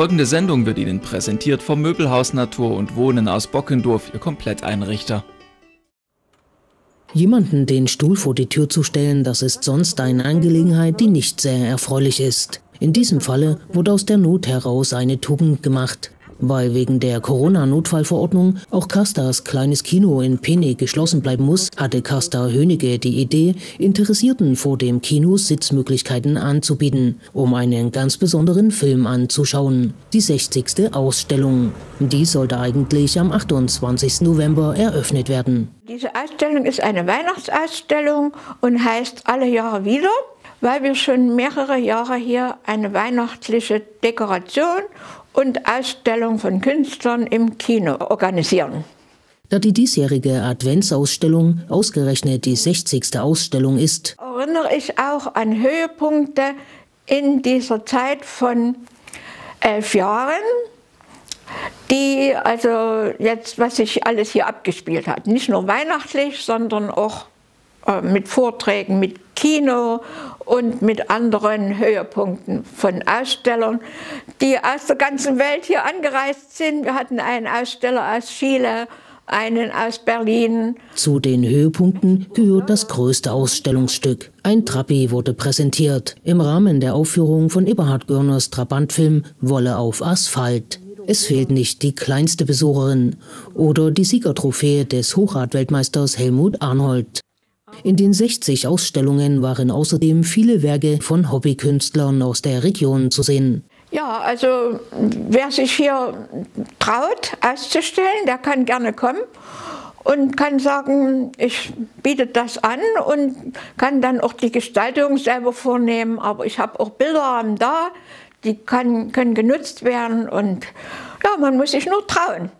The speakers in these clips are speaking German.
Folgende Sendung wird Ihnen präsentiert vom Möbelhaus Natur und Wohnen aus Bockendorf, Ihr Kompletteinrichter. Jemanden den Stuhl vor die Tür zu stellen, das ist sonst eine Angelegenheit, die nicht sehr erfreulich ist. In diesem Falle wurde aus der Not heraus eine Tugend gemacht. Weil wegen der Corona-Notfallverordnung auch Kastas kleines Kino in Pene geschlossen bleiben muss, hatte Kasta Hönige die Idee, Interessierten vor dem Kino Sitzmöglichkeiten anzubieten, um einen ganz besonderen Film anzuschauen. Die 60. Ausstellung. Die sollte eigentlich am 28. November eröffnet werden. Diese Ausstellung ist eine Weihnachtsausstellung und heißt alle Jahre wieder weil wir schon mehrere Jahre hier eine weihnachtliche Dekoration und Ausstellung von Künstlern im Kino organisieren. Da die diesjährige Adventsausstellung ausgerechnet die 60. Ausstellung ist, erinnere ich auch an Höhepunkte in dieser Zeit von elf Jahren, die also jetzt, was sich alles hier abgespielt hat. Nicht nur weihnachtlich, sondern auch mit Vorträgen, mit Kino und mit anderen Höhepunkten von Ausstellern, die aus der ganzen Welt hier angereist sind. Wir hatten einen Aussteller aus Chile, einen aus Berlin. Zu den Höhepunkten gehört das größte Ausstellungsstück. Ein Trabi wurde präsentiert im Rahmen der Aufführung von Eberhard Görners Trabantfilm Wolle auf Asphalt. Es fehlt nicht die kleinste Besucherin oder die Siegertrophäe des Hochradweltmeisters Helmut Arnold. In den 60 Ausstellungen waren außerdem viele Werke von Hobbykünstlern aus der Region zu sehen. Ja, also wer sich hier traut auszustellen, der kann gerne kommen und kann sagen, ich biete das an und kann dann auch die Gestaltung selber vornehmen. Aber ich habe auch Bilderrahmen da, die kann, können genutzt werden und ja, man muss sich nur trauen.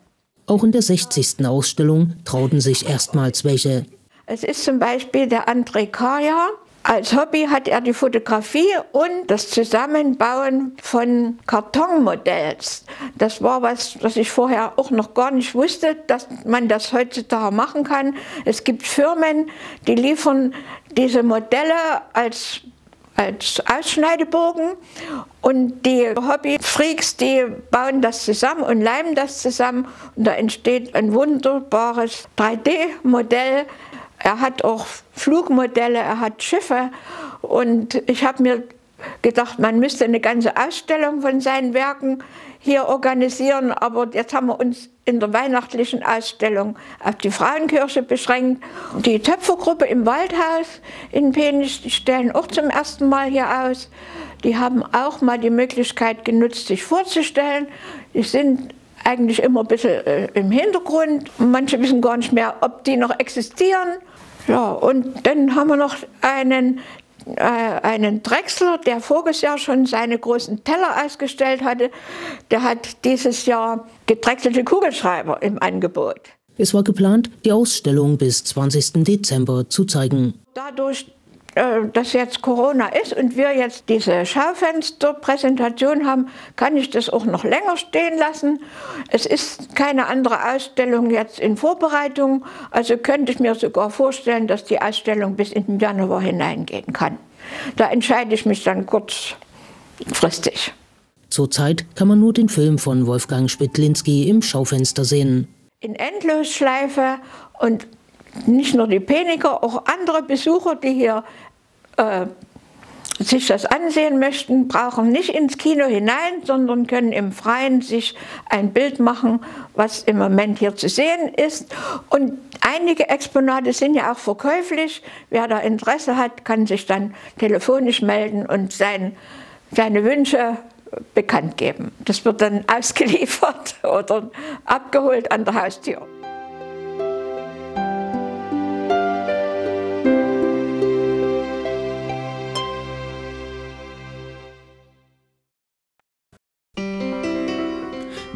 Auch in der 60. Ausstellung trauten sich erstmals welche. Es ist zum Beispiel der André Kaya. Als Hobby hat er die Fotografie und das Zusammenbauen von Kartonmodells. Das war was, was ich vorher auch noch gar nicht wusste, dass man das heutzutage machen kann. Es gibt Firmen, die liefern diese Modelle als als Ausschneidebogen und die Hobbyfreaks, die bauen das zusammen und leimen das zusammen und da entsteht ein wunderbares 3D-Modell er hat auch Flugmodelle, er hat Schiffe und ich habe mir gedacht, man müsste eine ganze Ausstellung von seinen Werken hier organisieren, aber jetzt haben wir uns in der weihnachtlichen Ausstellung auf die Frauenkirche beschränkt. Die Töpfergruppe im Waldhaus in Penich, die stellen auch zum ersten Mal hier aus. Die haben auch mal die Möglichkeit genutzt, sich vorzustellen. Die sind eigentlich immer ein bisschen äh, im Hintergrund. Manche wissen gar nicht mehr, ob die noch existieren. Ja, und dann haben wir noch einen, äh, einen Drechsler, der voriges Jahr schon seine großen Teller ausgestellt hatte. Der hat dieses Jahr gedrechselte Kugelschreiber im Angebot. Es war geplant, die Ausstellung bis 20. Dezember zu zeigen. Dadurch dass jetzt Corona ist und wir jetzt diese Schaufensterpräsentation haben, kann ich das auch noch länger stehen lassen. Es ist keine andere Ausstellung jetzt in Vorbereitung, also könnte ich mir sogar vorstellen, dass die Ausstellung bis in den Januar hineingehen kann. Da entscheide ich mich dann kurzfristig. Zurzeit kann man nur den Film von Wolfgang Spitlinski im Schaufenster sehen. In Endlosschleife und nicht nur die Peniker, auch andere Besucher, die hier äh, sich das ansehen möchten, brauchen nicht ins Kino hinein, sondern können im Freien sich ein Bild machen, was im Moment hier zu sehen ist. Und einige Exponate sind ja auch verkäuflich. Wer da Interesse hat, kann sich dann telefonisch melden und sein, seine Wünsche bekannt geben. Das wird dann ausgeliefert oder abgeholt an der Haustür.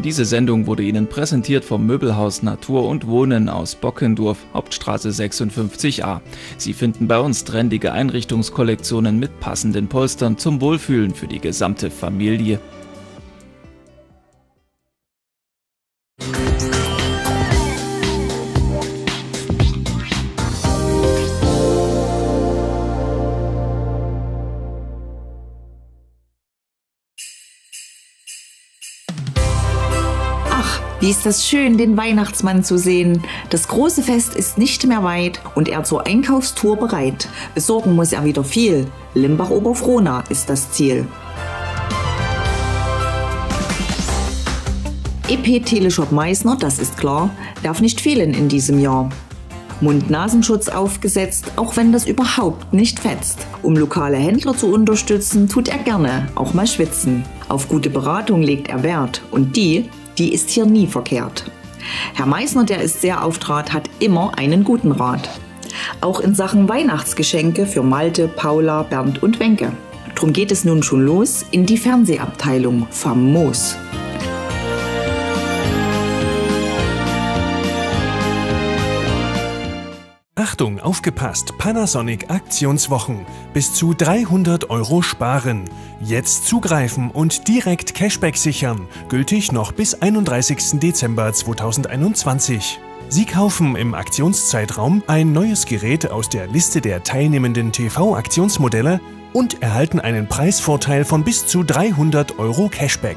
Diese Sendung wurde Ihnen präsentiert vom Möbelhaus Natur und Wohnen aus Bockendorf, Hauptstraße 56a. Sie finden bei uns trendige Einrichtungskollektionen mit passenden Polstern zum Wohlfühlen für die gesamte Familie. Wie ist das schön, den Weihnachtsmann zu sehen. Das große Fest ist nicht mehr weit und er zur Einkaufstour bereit. Besorgen muss er wieder viel. Limbach-Oberfrohna ist das Ziel. EP Teleshop Meißner, das ist klar, darf nicht fehlen in diesem Jahr. Mund-Nasenschutz aufgesetzt, auch wenn das überhaupt nicht fetzt. Um lokale Händler zu unterstützen, tut er gerne auch mal schwitzen. Auf gute Beratung legt er Wert und die, die ist hier nie verkehrt. Herr Meisner, der ist sehr auf Draht, hat immer einen guten Rat. Auch in Sachen Weihnachtsgeschenke für Malte, Paula, Bernd und Wenke. Drum geht es nun schon los in die Fernsehabteilung. Famos. Achtung, aufgepasst! Panasonic Aktionswochen. Bis zu 300 Euro sparen. Jetzt zugreifen und direkt Cashback sichern. Gültig noch bis 31. Dezember 2021. Sie kaufen im Aktionszeitraum ein neues Gerät aus der Liste der teilnehmenden TV-Aktionsmodelle und erhalten einen Preisvorteil von bis zu 300 Euro Cashback.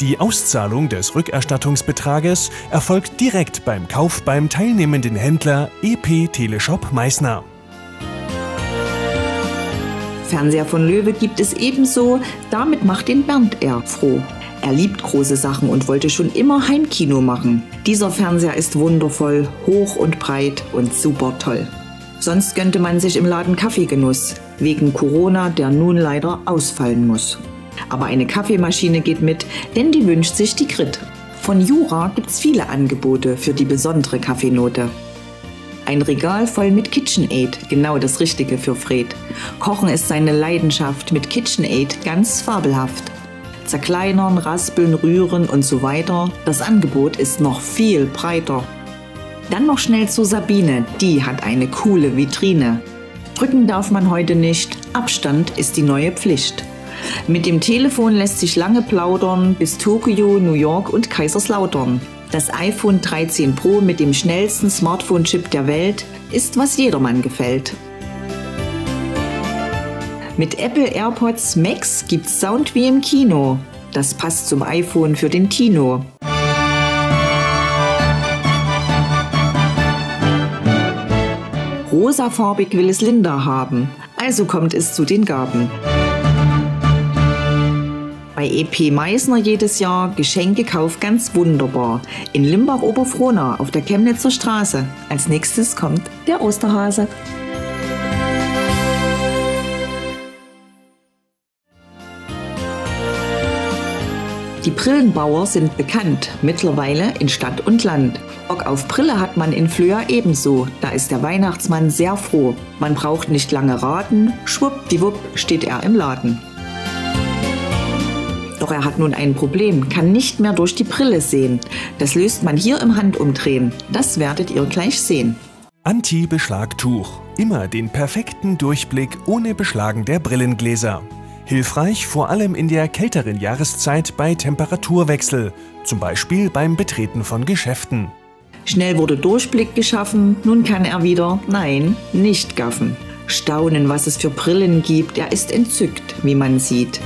Die Auszahlung des Rückerstattungsbetrages erfolgt direkt beim Kauf beim teilnehmenden Händler EP Teleshop Meißner. Fernseher von Löwe gibt es ebenso. Damit macht den Bernd er froh. Er liebt große Sachen und wollte schon immer Heimkino machen. Dieser Fernseher ist wundervoll, hoch und breit und super toll. Sonst gönnte man sich im Laden Kaffeegenuss, wegen Corona, der nun leider ausfallen muss. Aber eine Kaffeemaschine geht mit, denn die wünscht sich die Grit. Von Jura gibt's viele Angebote für die besondere Kaffeenote. Ein Regal voll mit KitchenAid, genau das Richtige für Fred. Kochen ist seine Leidenschaft, mit KitchenAid ganz fabelhaft. Zerkleinern, raspeln, rühren und so weiter. Das Angebot ist noch viel breiter. Dann noch schnell zu Sabine, die hat eine coole Vitrine. Drücken darf man heute nicht, Abstand ist die neue Pflicht. Mit dem Telefon lässt sich lange plaudern bis Tokio, New York und Kaiserslautern. Das iPhone 13 Pro mit dem schnellsten Smartphone-Chip der Welt ist, was jedermann gefällt. Mit Apple AirPods Max gibt's Sound wie im Kino. Das passt zum iPhone für den Tino. Rosafarbig will es Linda haben, also kommt es zu den Gaben bei EP Meisner jedes Jahr Geschenkekauf ganz wunderbar. In Limbach-Oberfrohna auf der Chemnitzer Straße. Als nächstes kommt der Osterhase. Die Brillenbauer sind bekannt, mittlerweile in Stadt und Land. Bock auf Brille hat man in Flöa ebenso. Da ist der Weihnachtsmann sehr froh. Man braucht nicht lange raten, schwuppdiwupp steht er im Laden. Doch er hat nun ein Problem, kann nicht mehr durch die Brille sehen. Das löst man hier im Handumdrehen. Das werdet ihr gleich sehen. Anti-Beschlagtuch. Immer den perfekten Durchblick ohne Beschlagen der Brillengläser. Hilfreich vor allem in der kälteren Jahreszeit bei Temperaturwechsel, zum Beispiel beim Betreten von Geschäften. Schnell wurde Durchblick geschaffen, nun kann er wieder, nein, nicht gaffen. Staunen, was es für Brillen gibt, er ist entzückt, wie man sieht.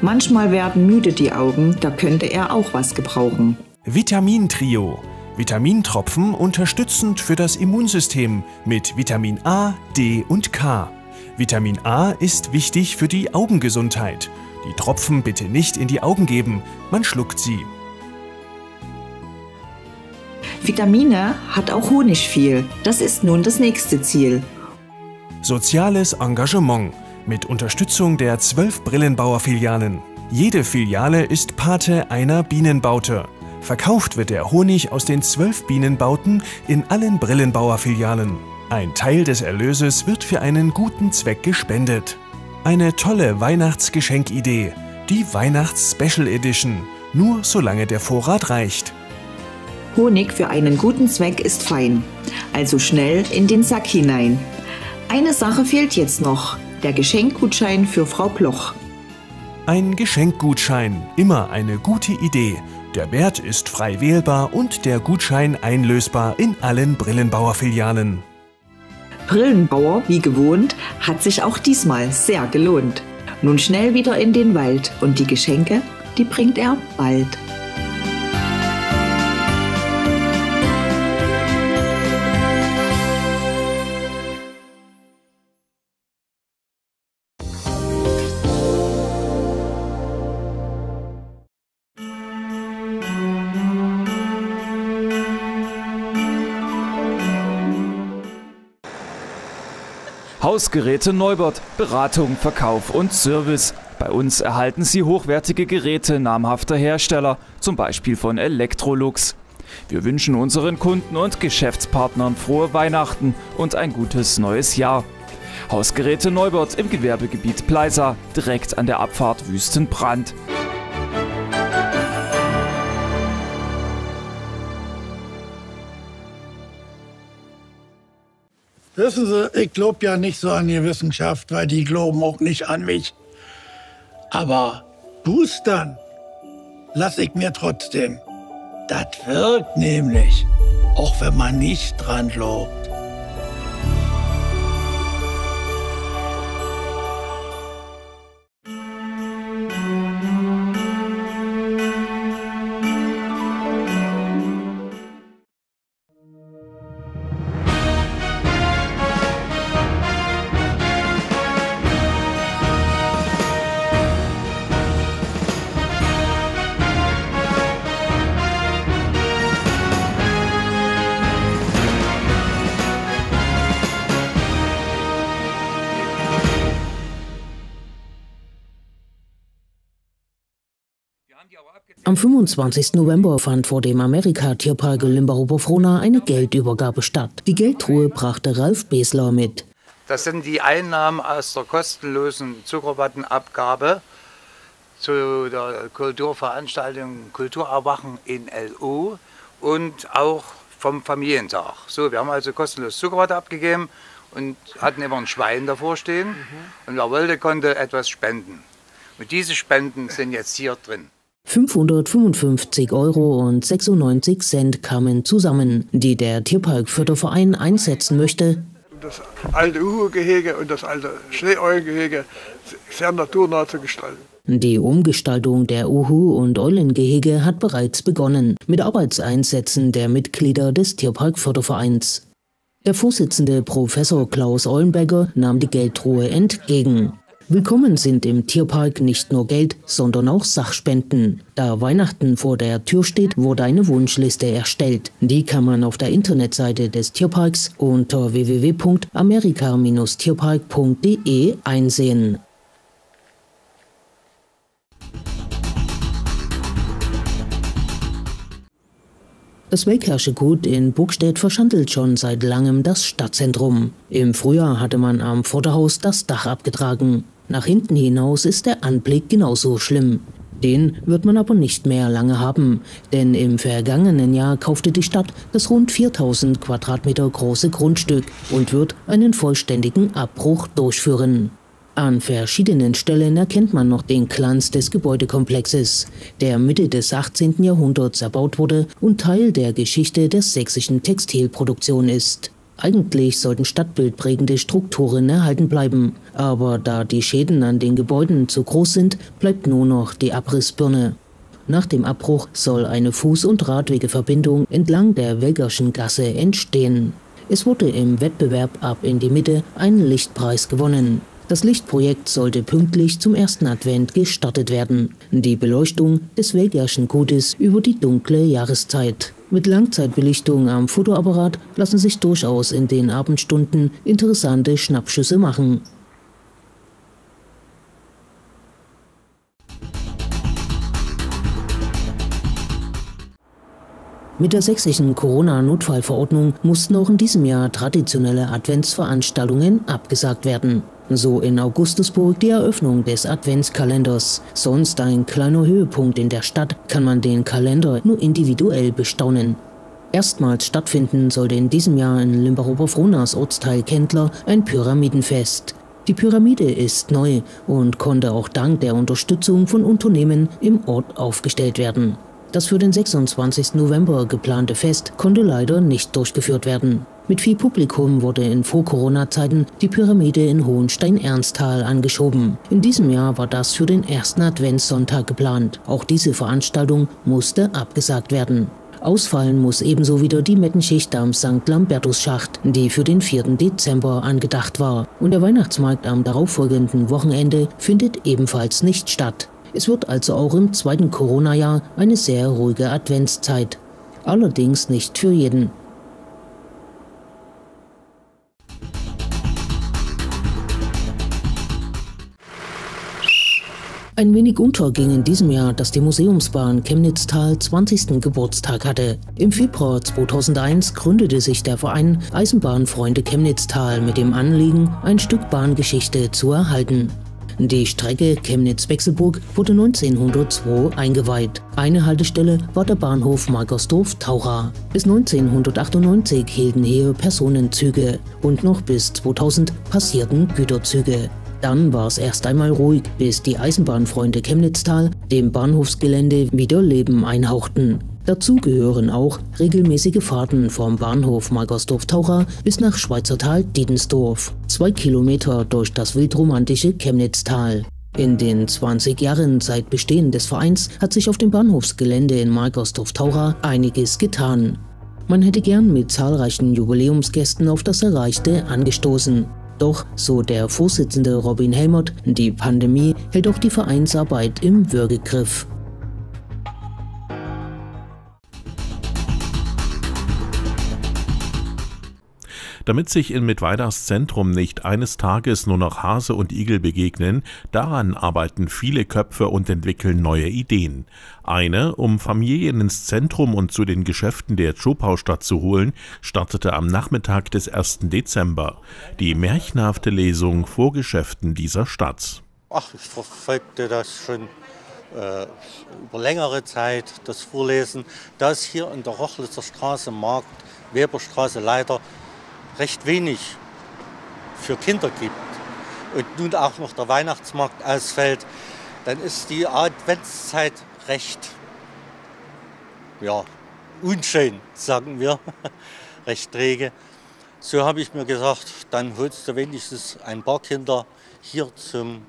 Manchmal werden müde die Augen, da könnte er auch was gebrauchen. Vitamin-Trio. Vitamintropfen unterstützend für das Immunsystem mit Vitamin A, D und K. Vitamin A ist wichtig für die Augengesundheit. Die Tropfen bitte nicht in die Augen geben, man schluckt sie. Vitamine hat auch Honig viel. Das ist nun das nächste Ziel. Soziales Engagement mit Unterstützung der zwölf Brillenbauer-Filialen. Jede Filiale ist Pate einer Bienenbaute. Verkauft wird der Honig aus den zwölf Bienenbauten in allen Brillenbauer-Filialen. Ein Teil des Erlöses wird für einen guten Zweck gespendet. Eine tolle Weihnachtsgeschenkidee. Die Weihnachts-Special Edition. Nur solange der Vorrat reicht. Honig für einen guten Zweck ist fein. Also schnell in den Sack hinein. Eine Sache fehlt jetzt noch der Geschenkgutschein für Frau Bloch. Ein Geschenkgutschein, immer eine gute Idee. Der Wert ist frei wählbar und der Gutschein einlösbar in allen Brillenbauer-Filialen. Brillenbauer, wie gewohnt, hat sich auch diesmal sehr gelohnt. Nun schnell wieder in den Wald und die Geschenke, die bringt er bald. Hausgeräte Neubert, Beratung, Verkauf und Service. Bei uns erhalten Sie hochwertige Geräte namhafter Hersteller, zum Beispiel von Electrolux. Wir wünschen unseren Kunden und Geschäftspartnern frohe Weihnachten und ein gutes neues Jahr. Hausgeräte Neubert im Gewerbegebiet Pleisa, direkt an der Abfahrt Wüstenbrand. Wissen Sie, ich glaube ja nicht so an die Wissenschaft, weil die glauben auch nicht an mich. Aber boostern lasse ich mir trotzdem. Das wirkt nämlich, auch wenn man nicht dran glaubt. 25. November fand vor dem Amerika-Tierpark Limbacher-Bofrona eine Geldübergabe statt. Die Geldtruhe brachte Ralf Besler mit. Das sind die Einnahmen aus der kostenlosen Zuckerwattenabgabe zu der Kulturveranstaltung Kulturerwachen in LU und auch vom Familientag. So, wir haben also kostenlos Zuckerwatte abgegeben und hatten immer ein Schwein davor stehen. Mhm. Und wer wollte, konnte etwas spenden. Und diese Spenden sind jetzt hier drin. 555 Euro und 96 Cent kamen zusammen, die der Tierparkförderverein einsetzen möchte. Das alte Uhu-Gehege und das alte Schneeeulengehege sehr naturnah zu gestalten. Die Umgestaltung der Uhu- und Eulengehege hat bereits begonnen, mit Arbeitseinsätzen der Mitglieder des Tierparkfördervereins. Der Vorsitzende Professor Klaus Eulenberger nahm die Geldruhe entgegen. Willkommen sind im Tierpark nicht nur Geld, sondern auch Sachspenden. Da Weihnachten vor der Tür steht, wurde eine Wunschliste erstellt. Die kann man auf der Internetseite des Tierparks unter www.amerika-tierpark.de einsehen. Das Weltherrsche-Gut in Buckstedt verschandelt schon seit langem das Stadtzentrum. Im Frühjahr hatte man am Vorderhaus das Dach abgetragen. Nach hinten hinaus ist der Anblick genauso schlimm. Den wird man aber nicht mehr lange haben, denn im vergangenen Jahr kaufte die Stadt das rund 4000 Quadratmeter große Grundstück und wird einen vollständigen Abbruch durchführen. An verschiedenen Stellen erkennt man noch den Glanz des Gebäudekomplexes, der Mitte des 18. Jahrhunderts erbaut wurde und Teil der Geschichte der sächsischen Textilproduktion ist. Eigentlich sollten stadtbildprägende Strukturen erhalten bleiben, aber da die Schäden an den Gebäuden zu groß sind, bleibt nur noch die Abrissbirne. Nach dem Abbruch soll eine Fuß- und Radwegeverbindung entlang der Welgerschen Gasse entstehen. Es wurde im Wettbewerb ab in die Mitte ein Lichtpreis gewonnen. Das Lichtprojekt sollte pünktlich zum ersten Advent gestartet werden. Die Beleuchtung des Welgerschen Gutes über die dunkle Jahreszeit. Mit Langzeitbelichtung am Fotoapparat lassen sich durchaus in den Abendstunden interessante Schnappschüsse machen. Mit der sächsischen Corona-Notfallverordnung mussten auch in diesem Jahr traditionelle Adventsveranstaltungen abgesagt werden. So in Augustusburg die Eröffnung des Adventskalenders. Sonst ein kleiner Höhepunkt in der Stadt, kann man den Kalender nur individuell bestaunen. Erstmals stattfinden sollte in diesem Jahr in Limbacher-Frohnas Ortsteil Kendler ein Pyramidenfest. Die Pyramide ist neu und konnte auch dank der Unterstützung von Unternehmen im Ort aufgestellt werden. Das für den 26. November geplante Fest konnte leider nicht durchgeführt werden. Mit viel Publikum wurde in Vor-Corona-Zeiten die Pyramide in Hohenstein-Ernsthal angeschoben. In diesem Jahr war das für den ersten Adventssonntag geplant. Auch diese Veranstaltung musste abgesagt werden. Ausfallen muss ebenso wieder die Mettenschicht am St. Lambertus-Schacht, die für den 4. Dezember angedacht war. Und der Weihnachtsmarkt am darauffolgenden Wochenende findet ebenfalls nicht statt. Es wird also auch im zweiten Corona-Jahr eine sehr ruhige Adventszeit. Allerdings nicht für jeden. Ein wenig unter ging in diesem Jahr, dass die Museumsbahn Chemnitztal 20. Geburtstag hatte. Im Februar 2001 gründete sich der Verein Eisenbahnfreunde Chemnitztal mit dem Anliegen, ein Stück Bahngeschichte zu erhalten. Die Strecke Chemnitz-Wechselburg wurde 1902 eingeweiht. Eine Haltestelle war der Bahnhof Markersdorf-Taucha. Bis 1998 hielten hier Personenzüge und noch bis 2000 passierten Güterzüge. Dann war es erst einmal ruhig, bis die Eisenbahnfreunde Chemnitztal dem Bahnhofsgelände wieder Leben einhauchten. Dazu gehören auch regelmäßige Fahrten vom Bahnhof Margersdorf-Taucher bis nach Schweizertal-Diedensdorf, zwei Kilometer durch das wildromantische Chemnitztal. In den 20 Jahren seit Bestehen des Vereins hat sich auf dem Bahnhofsgelände in Margersdorf-Taucher einiges getan. Man hätte gern mit zahlreichen Jubiläumsgästen auf das Erreichte angestoßen. Doch, so der Vorsitzende Robin Helmert, die Pandemie hält auch die Vereinsarbeit im Würgegriff. Damit sich in Mittweiders Zentrum nicht eines Tages nur noch Hase und Igel begegnen, daran arbeiten viele Köpfe und entwickeln neue Ideen. Eine, um Familien ins Zentrum und zu den Geschäften der Zschopaustadt zu holen, startete am Nachmittag des 1. Dezember. Die märchenhafte Lesung vor Geschäften dieser Stadt. Ach, ich verfolgte das schon äh, über längere Zeit, das Vorlesen. Da es hier in der Rochlitzer Straße, Markt, Weberstraße leider recht wenig für Kinder gibt und nun auch noch der Weihnachtsmarkt ausfällt, dann ist die Adventszeit recht ja, unschön, sagen wir, recht träge. So habe ich mir gesagt, dann holst du wenigstens ein paar Kinder hier zum,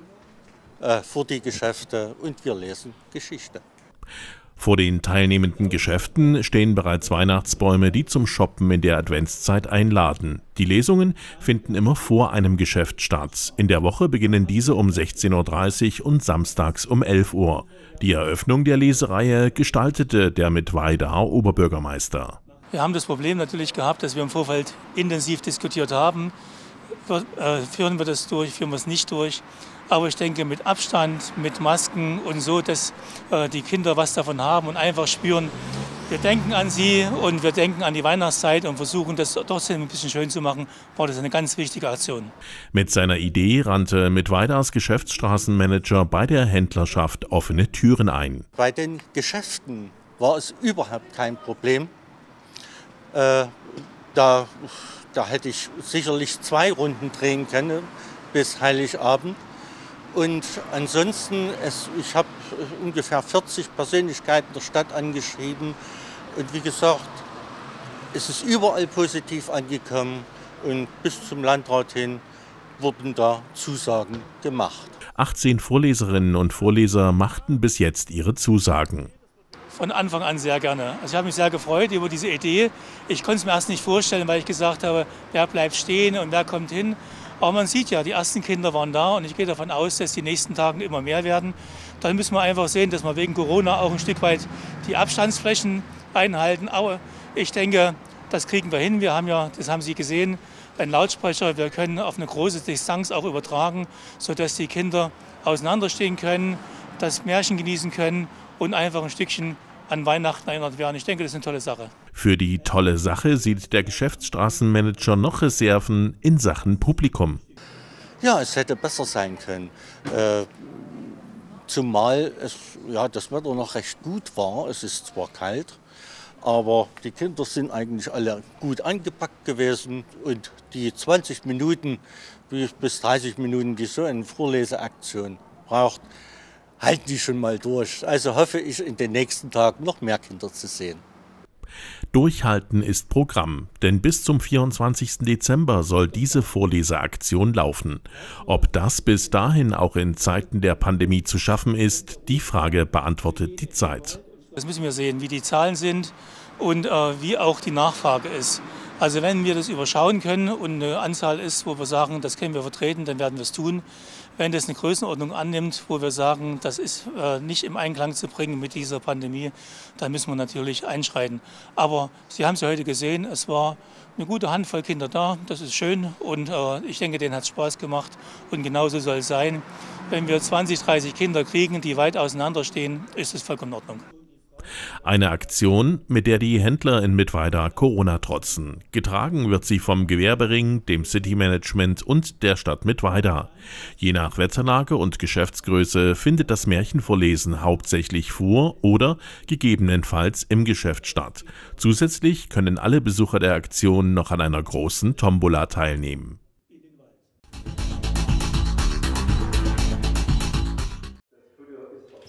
äh, vor die Geschäfte und wir lesen Geschichte. Vor den teilnehmenden Geschäften stehen bereits Weihnachtsbäume, die zum Shoppen in der Adventszeit einladen. Die Lesungen finden immer vor einem Geschäft statt. In der Woche beginnen diese um 16.30 Uhr und samstags um 11 Uhr. Die Eröffnung der Lesereihe gestaltete der Mittweida Oberbürgermeister. Wir haben das Problem natürlich gehabt, dass wir im Vorfeld intensiv diskutiert haben. Äh, führen wir das durch, führen wir es nicht durch. Aber ich denke, mit Abstand, mit Masken und so, dass äh, die Kinder was davon haben und einfach spüren, wir denken an sie und wir denken an die Weihnachtszeit und versuchen das trotzdem ein bisschen schön zu machen, war das eine ganz wichtige Aktion. Mit seiner Idee rannte mit Weiders Geschäftsstraßenmanager bei der Händlerschaft offene Türen ein. Bei den Geschäften war es überhaupt kein Problem. Äh, da, da hätte ich sicherlich zwei Runden drehen können bis Heiligabend. Und ansonsten, es, ich habe ungefähr 40 Persönlichkeiten der Stadt angeschrieben. Und wie gesagt, es ist überall positiv angekommen. Und bis zum Landrat hin wurden da Zusagen gemacht. 18 Vorleserinnen und Vorleser machten bis jetzt ihre Zusagen. Von Anfang an sehr gerne. Also ich habe mich sehr gefreut über diese Idee. Ich konnte es mir erst nicht vorstellen, weil ich gesagt habe, wer bleibt stehen und wer kommt hin. Aber man sieht ja, die ersten Kinder waren da und ich gehe davon aus, dass die nächsten Tage immer mehr werden. Dann müssen wir einfach sehen, dass wir wegen Corona auch ein Stück weit die Abstandsflächen einhalten. Aber ich denke, das kriegen wir hin. Wir haben ja, das haben Sie gesehen, einen Lautsprecher. Wir können auf eine große Distanz auch übertragen, sodass die Kinder auseinanderstehen können, das Märchen genießen können und einfach ein Stückchen an Weihnachten erinnert werden. Ich denke, das ist eine tolle Sache. Für die tolle Sache sieht der Geschäftsstraßenmanager noch Reserven in Sachen Publikum. Ja, es hätte besser sein können. Äh, zumal es, ja, das Wetter noch recht gut war. Es ist zwar kalt, aber die Kinder sind eigentlich alle gut angepackt gewesen und die 20 Minuten bis 30 Minuten, die so eine Vorleseaktion braucht, halten die schon mal durch. Also hoffe ich, in den nächsten Tagen noch mehr Kinder zu sehen. Durchhalten ist Programm, denn bis zum 24. Dezember soll diese Vorleseaktion laufen. Ob das bis dahin auch in Zeiten der Pandemie zu schaffen ist, die Frage beantwortet die Zeit. Das müssen wir sehen, wie die Zahlen sind und äh, wie auch die Nachfrage ist. Also wenn wir das überschauen können und eine Anzahl ist, wo wir sagen, das können wir vertreten, dann werden wir es tun. Wenn das eine Größenordnung annimmt, wo wir sagen, das ist äh, nicht im Einklang zu bringen mit dieser Pandemie, dann müssen wir natürlich einschreiten. Aber Sie haben es ja heute gesehen, es war eine gute Handvoll Kinder da, das ist schön und äh, ich denke, denen hat es Spaß gemacht und genauso soll es sein. Wenn wir 20, 30 Kinder kriegen, die weit auseinanderstehen, ist es vollkommen in Ordnung. Eine Aktion, mit der die Händler in Mittweida Corona trotzen. Getragen wird sie vom Gewerbering, dem City-Management und der Stadt Mittweida. Je nach Wetterlage und Geschäftsgröße findet das Märchenvorlesen hauptsächlich vor oder gegebenenfalls im Geschäft statt. Zusätzlich können alle Besucher der Aktion noch an einer großen Tombola teilnehmen.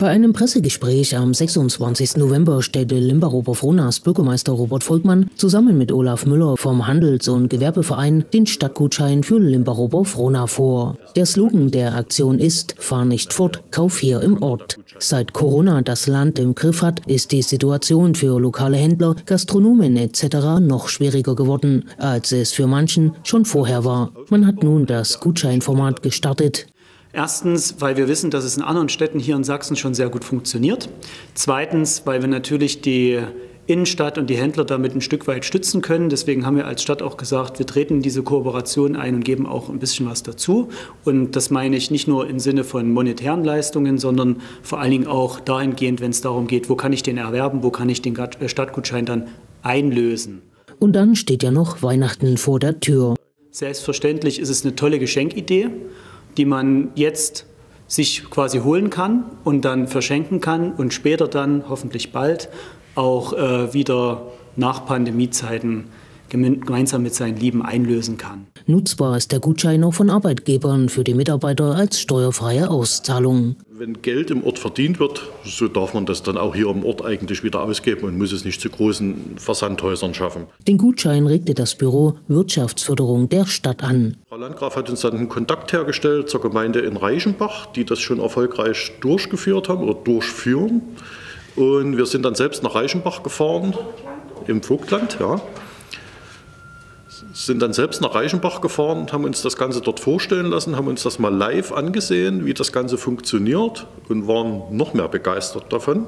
Bei einem Pressegespräch am 26. November stellte Limbacher Frohnas Bürgermeister Robert Volkmann zusammen mit Olaf Müller vom Handels- und Gewerbeverein den Stadtgutschein für Limbacher Frohna vor. Der Slogan der Aktion ist Fahr nicht fort, kauf hier im Ort. Seit Corona das Land im Griff hat, ist die Situation für lokale Händler, Gastronomen etc. noch schwieriger geworden, als es für manchen schon vorher war. Man hat nun das Gutscheinformat gestartet, Erstens, weil wir wissen, dass es in anderen Städten hier in Sachsen schon sehr gut funktioniert. Zweitens, weil wir natürlich die Innenstadt und die Händler damit ein Stück weit stützen können. Deswegen haben wir als Stadt auch gesagt, wir treten in diese Kooperation ein und geben auch ein bisschen was dazu. Und das meine ich nicht nur im Sinne von monetären Leistungen, sondern vor allen Dingen auch dahingehend, wenn es darum geht, wo kann ich den erwerben, wo kann ich den äh, Stadtgutschein dann einlösen. Und dann steht ja noch Weihnachten vor der Tür. Selbstverständlich ist es eine tolle Geschenkidee die man jetzt sich quasi holen kann und dann verschenken kann und später dann hoffentlich bald auch äh, wieder nach Pandemiezeiten gemeinsam mit seinen Lieben einlösen kann. Nutzbar ist der Gutschein auch von Arbeitgebern für die Mitarbeiter als steuerfreie Auszahlung. Wenn Geld im Ort verdient wird, so darf man das dann auch hier im Ort eigentlich wieder ausgeben und muss es nicht zu großen Versandhäusern schaffen. Den Gutschein regte das Büro Wirtschaftsförderung der Stadt an. Frau Landgraf hat uns dann einen Kontakt hergestellt zur Gemeinde in Reichenbach, die das schon erfolgreich durchgeführt haben oder durchführen. Und wir sind dann selbst nach Reichenbach gefahren, im Vogtland, ja sind dann selbst nach Reichenbach gefahren und haben uns das Ganze dort vorstellen lassen, haben uns das mal live angesehen, wie das Ganze funktioniert und waren noch mehr begeistert davon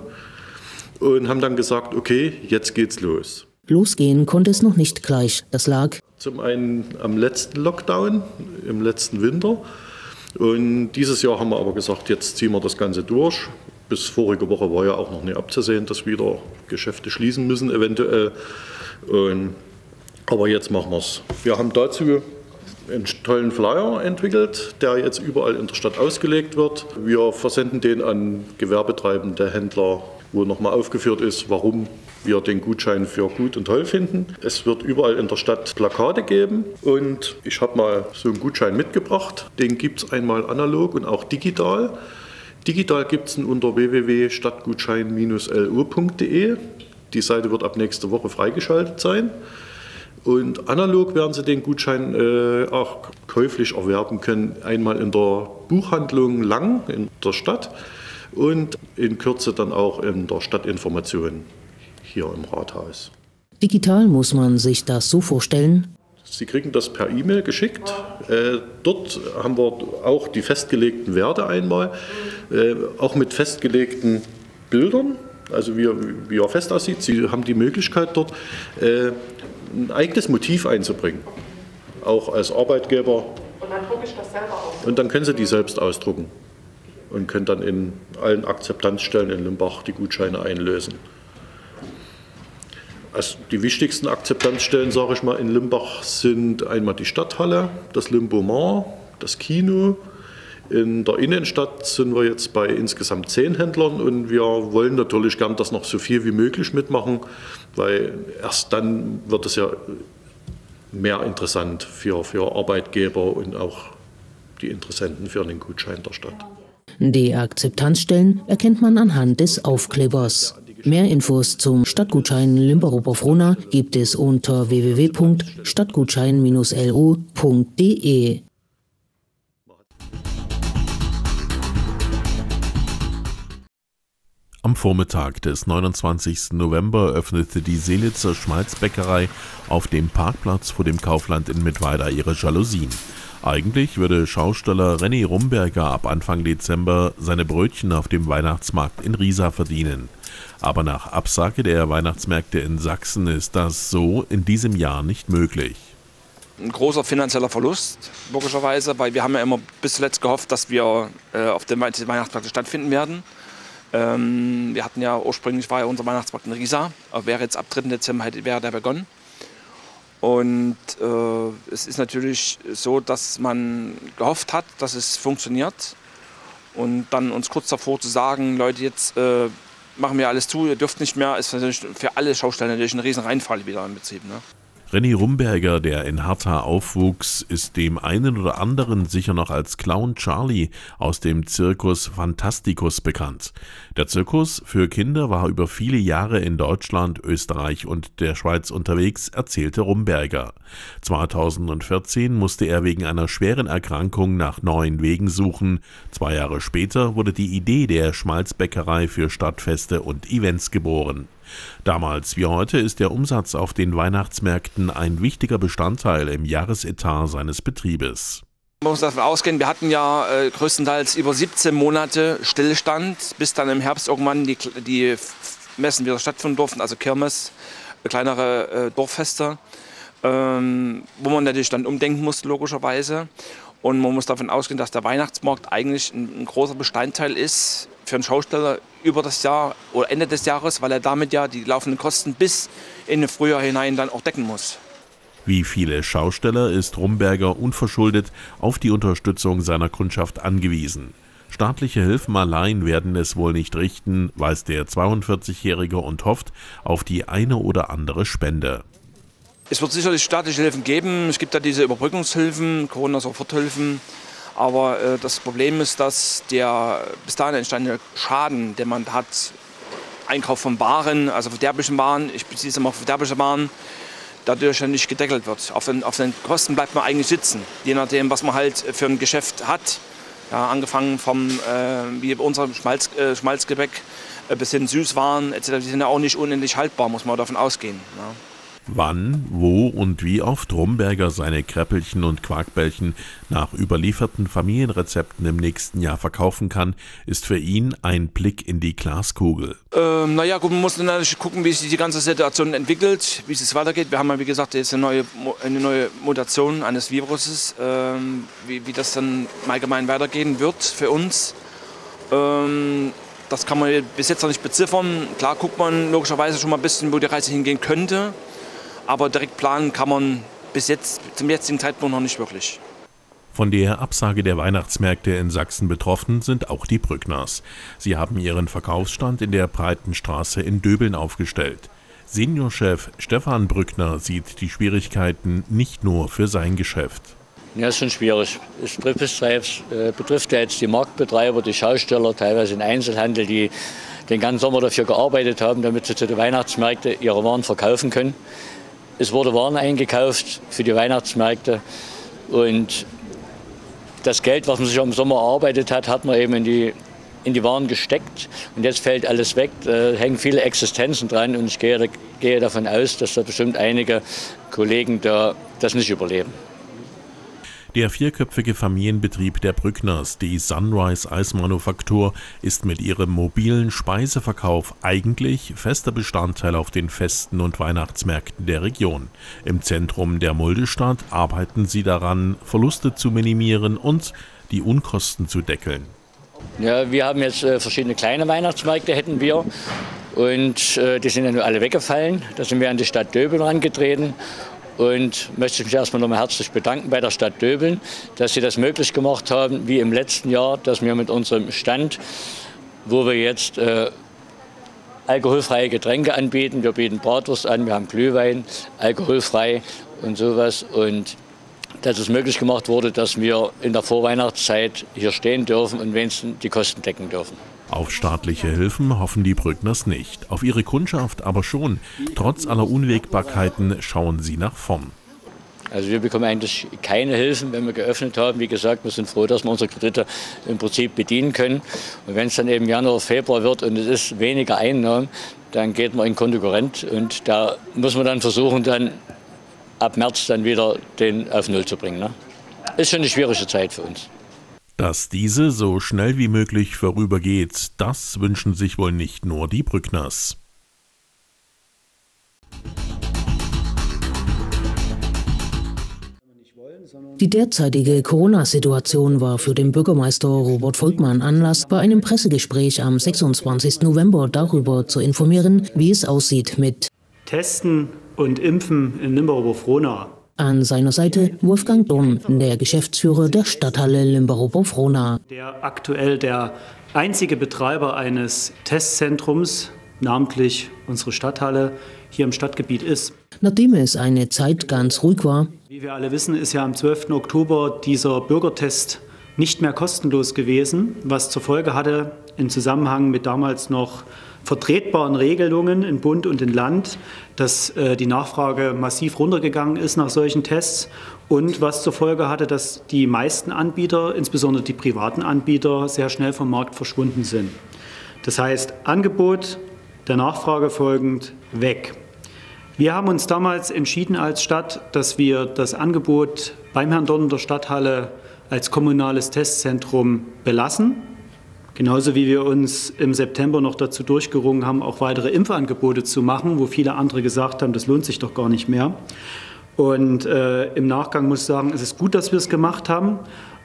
und haben dann gesagt, okay, jetzt geht's los. Losgehen konnte es noch nicht gleich. Das lag zum einen am letzten Lockdown im letzten Winter und dieses Jahr haben wir aber gesagt, jetzt ziehen wir das Ganze durch. Bis vorige Woche war ja auch noch nicht abzusehen, dass wieder Geschäfte schließen müssen eventuell. Und aber jetzt machen wir es. Wir haben dazu einen tollen Flyer entwickelt, der jetzt überall in der Stadt ausgelegt wird. Wir versenden den an gewerbetreibende Händler, wo nochmal aufgeführt ist, warum wir den Gutschein für gut und toll finden. Es wird überall in der Stadt Plakate geben und ich habe mal so einen Gutschein mitgebracht. Den gibt es einmal analog und auch digital. Digital gibt es ihn unter www.stadtgutschein-lu.de. Die Seite wird ab nächste Woche freigeschaltet sein. Und analog werden Sie den Gutschein äh, auch käuflich erwerben können, einmal in der Buchhandlung Lang in der Stadt und in Kürze dann auch in der Stadtinformation hier im Rathaus. Digital muss man sich das so vorstellen. Sie kriegen das per E-Mail geschickt. Äh, dort haben wir auch die festgelegten Werte einmal, äh, auch mit festgelegten Bildern, also wie, wie er fest aussieht. Sie haben die Möglichkeit dort äh, ein eigenes Motiv einzubringen, auch als Arbeitgeber. Und dann drucke ich das selber aus. Und dann können Sie die selbst ausdrucken und können dann in allen Akzeptanzstellen in Limbach die Gutscheine einlösen. Also die wichtigsten Akzeptanzstellen, sage ich mal, in Limbach sind einmal die Stadthalle, das Limbomar, das Kino. In der Innenstadt sind wir jetzt bei insgesamt zehn Händlern und wir wollen natürlich gern, dass noch so viel wie möglich mitmachen weil erst dann wird es ja mehr interessant für, für Arbeitgeber und auch die Interessenten für den Gutschein der Stadt. Die Akzeptanzstellen erkennt man anhand des Aufklebers. Mehr Infos zum Stadtgutschein Limperoper-Frohna gibt es unter www.stadtgutschein-lu.de. Am Vormittag des 29. November öffnete die Seelitzer Schmalzbäckerei auf dem Parkplatz vor dem Kaufland in Mittweida ihre Jalousien. Eigentlich würde Schausteller René Rumberger ab Anfang Dezember seine Brötchen auf dem Weihnachtsmarkt in Riesa verdienen. Aber nach Absage der Weihnachtsmärkte in Sachsen ist das so in diesem Jahr nicht möglich. Ein großer finanzieller Verlust, logischerweise, weil wir haben ja immer bis zuletzt gehofft, dass wir äh, auf dem Weihnachtsmarkt stattfinden werden. Ähm, wir hatten ja ursprünglich war ja unser Weihnachtsmarkt in Riesa, aber wäre jetzt ab 3. Dezember hätte, wäre der begonnen. Und äh, es ist natürlich so, dass man gehofft hat, dass es funktioniert. Und dann uns kurz davor zu sagen, Leute, jetzt äh, machen wir alles zu, ihr dürft nicht mehr, ist natürlich für alle Schausteller natürlich ein riesen Reinfall wieder im Betrieb. Ne? René Rumberger, der in Hertha aufwuchs, ist dem einen oder anderen sicher noch als Clown Charlie aus dem Zirkus Fantasticus bekannt. Der Zirkus für Kinder war über viele Jahre in Deutschland, Österreich und der Schweiz unterwegs, erzählte Rumberger. 2014 musste er wegen einer schweren Erkrankung nach neuen Wegen suchen. Zwei Jahre später wurde die Idee der Schmalzbäckerei für Stadtfeste und Events geboren. Damals wie heute ist der Umsatz auf den Weihnachtsmärkten ein wichtiger Bestandteil im Jahresetat seines Betriebes. Man muss davon ausgehen, wir hatten ja äh, größtenteils über 17 Monate Stillstand, bis dann im Herbst irgendwann die, die Messen wieder stattfinden durften, also Kirmes, äh, kleinere äh, Dorffeste, ähm, wo man natürlich dann umdenken musste, logischerweise. Und man muss davon ausgehen, dass der Weihnachtsmarkt eigentlich ein, ein großer Bestandteil ist für einen Schausteller über das Jahr oder Ende des Jahres, weil er damit ja die laufenden Kosten bis in den Frühjahr hinein dann auch decken muss. Wie viele Schausteller ist Rumberger unverschuldet auf die Unterstützung seiner Kundschaft angewiesen. Staatliche Hilfen allein werden es wohl nicht richten, weiß der 42-Jährige und hofft auf die eine oder andere Spende. Es wird sicherlich staatliche Hilfen geben. Es gibt ja diese Überbrückungshilfen, Corona-Soforthilfen. Aber äh, das Problem ist, dass der bis dahin entstandene Schaden, den man hat, Einkauf von Waren, also verderblichen Waren, ich beziehe es immer auf verderbliche Waren, dadurch ja nicht gedeckelt wird. Auf den, auf den Kosten bleibt man eigentlich sitzen, je nachdem, was man halt für ein Geschäft hat. Ja, angefangen vom, äh, wie unser Schmalz, äh, Schmalzgebäck äh, bis hin Süßwaren etc., die sind ja auch nicht unendlich haltbar, muss man davon ausgehen. Ja. Wann, wo und wie oft Rumberger seine Kräppelchen und Quarkbällchen nach überlieferten Familienrezepten im nächsten Jahr verkaufen kann, ist für ihn ein Blick in die Glaskugel. Ähm, naja, gut, man muss natürlich gucken, wie sich die ganze Situation entwickelt, wie es weitergeht. Wir haben ja, wie gesagt, jetzt eine neue, eine neue Mutation eines Viruses, ähm, wie, wie das dann im Allgemeinen weitergehen wird für uns. Ähm, das kann man bis jetzt noch nicht beziffern. Klar guckt man logischerweise schon mal ein bisschen, wo die Reise hingehen könnte. Aber direkt planen kann man bis jetzt, zum jetzigen Zeitpunkt noch nicht wirklich. Von der Absage der Weihnachtsmärkte in Sachsen betroffen sind auch die Brückners. Sie haben ihren Verkaufsstand in der Breitenstraße in Döbeln aufgestellt. Seniorchef Stefan Brückner sieht die Schwierigkeiten nicht nur für sein Geschäft. Ja, ist schon schwierig. Es betrifft, äh, betrifft ja jetzt die Marktbetreiber, die Schausteller, teilweise den Einzelhandel, die den ganzen Sommer dafür gearbeitet haben, damit sie zu den Weihnachtsmärkten ihre Waren verkaufen können. Es wurde Waren eingekauft für die Weihnachtsmärkte und das Geld, was man sich im Sommer erarbeitet hat, hat man eben in die, in die Waren gesteckt und jetzt fällt alles weg. Da hängen viele Existenzen dran und ich gehe, gehe davon aus, dass da bestimmt einige Kollegen da das nicht überleben. Der vierköpfige Familienbetrieb der Brückners, die Sunrise Eismanufaktur, ist mit ihrem mobilen Speiseverkauf eigentlich fester Bestandteil auf den Festen und Weihnachtsmärkten der Region. Im Zentrum der Muldestadt arbeiten sie daran, Verluste zu minimieren und die Unkosten zu deckeln. Ja, wir haben jetzt äh, verschiedene kleine Weihnachtsmärkte, hätten wir. Und äh, die sind ja nur alle weggefallen. Da sind wir an die Stadt Döbel herangetreten und möchte mich erstmal nochmal herzlich bedanken bei der Stadt Döbeln, dass sie das möglich gemacht haben, wie im letzten Jahr, dass wir mit unserem Stand, wo wir jetzt äh, alkoholfreie Getränke anbieten, wir bieten Bratwurst an, wir haben Glühwein, alkoholfrei und sowas und dass es möglich gemacht wurde, dass wir in der Vorweihnachtszeit hier stehen dürfen und wenigstens die Kosten decken dürfen. Auf staatliche Hilfen hoffen die Brückners nicht, auf ihre Kundschaft aber schon. Trotz aller Unwägbarkeiten schauen sie nach vorn. Also wir bekommen eigentlich keine Hilfen, wenn wir geöffnet haben. Wie gesagt, wir sind froh, dass wir unsere Kredite im Prinzip bedienen können. Und wenn es dann eben Januar, Februar wird und es ist weniger Einnahmen, dann geht man in Konkurrent und da muss man dann versuchen, dann ab März dann wieder den auf Null zu bringen. Ne? Ist schon eine schwierige Zeit für uns. Dass diese so schnell wie möglich vorübergeht, das wünschen sich wohl nicht nur die Brückners. Die derzeitige Corona-Situation war für den Bürgermeister Robert Volkmann Anlass, bei einem Pressegespräch am 26. November darüber zu informieren, wie es aussieht mit Testen und Impfen in Limburg-Frohnau. An seiner Seite Wolfgang Dorn, der Geschäftsführer der Stadthalle Limburg-Frohnau. Der aktuell der einzige Betreiber eines Testzentrums, namentlich unsere Stadthalle, hier im Stadtgebiet ist. Nachdem es eine Zeit ganz ruhig war, wie wir alle wissen, ist ja am 12. Oktober dieser Bürgertest nicht mehr kostenlos gewesen, was zur Folge hatte, im Zusammenhang mit damals noch vertretbaren Regelungen in Bund und in Land, dass äh, die Nachfrage massiv runtergegangen ist nach solchen Tests und was zur Folge hatte, dass die meisten Anbieter, insbesondere die privaten Anbieter, sehr schnell vom Markt verschwunden sind. Das heißt, Angebot der Nachfrage folgend weg. Wir haben uns damals entschieden als Stadt, dass wir das Angebot beim Herrn Dorn der Stadthalle als kommunales Testzentrum belassen. Genauso wie wir uns im September noch dazu durchgerungen haben, auch weitere Impfangebote zu machen, wo viele andere gesagt haben, das lohnt sich doch gar nicht mehr. Und äh, im Nachgang muss ich sagen, es ist gut, dass wir es gemacht haben.